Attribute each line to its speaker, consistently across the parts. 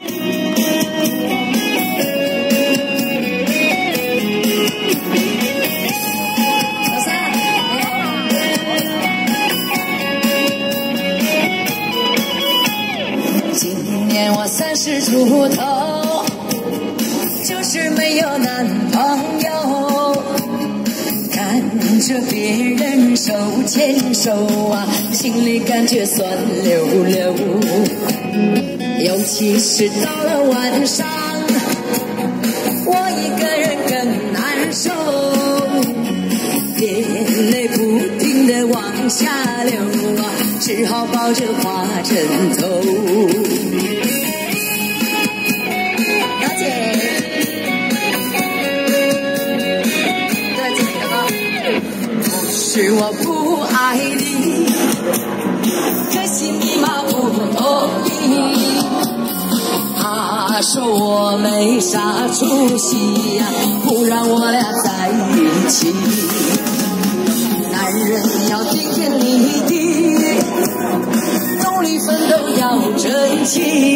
Speaker 1: 今年我三十出头，就是没有男朋友。看着别人手牵手啊，心里感觉酸溜溜。尤其是到了晚上，我一个人更难受，眼泪不停的往下流啊，只好抱着花枕头。表姐，对，这个歌。不是我不爱你，说我没啥出息呀，不让我俩在一起。男人要顶天立地，努力奋斗要争气。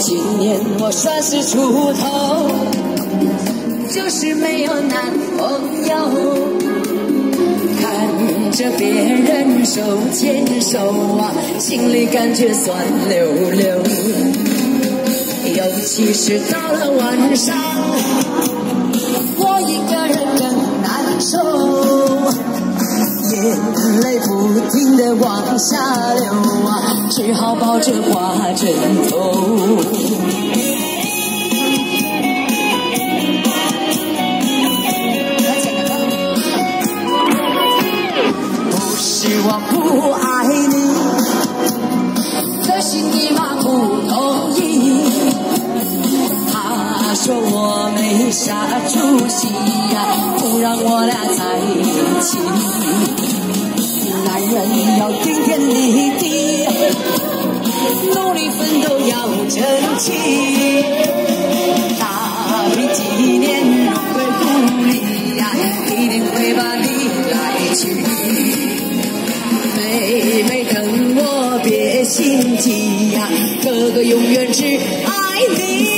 Speaker 1: 今年我算是出头，就是没有男朋友。看着别人手牵手啊，心里感觉酸溜溜。尤其是到了晚上，眼泪不停的往下流啊，只好抱着花枕头。不是我不爱你，可惜你妈不同意。她说我没啥出息呀，不让我俩在一起。男人要顶天立地，努力奋斗要争气。打拼几年荣归故里呀，一定会把你来娶。妹妹等我别心急呀，哥哥永远只爱你。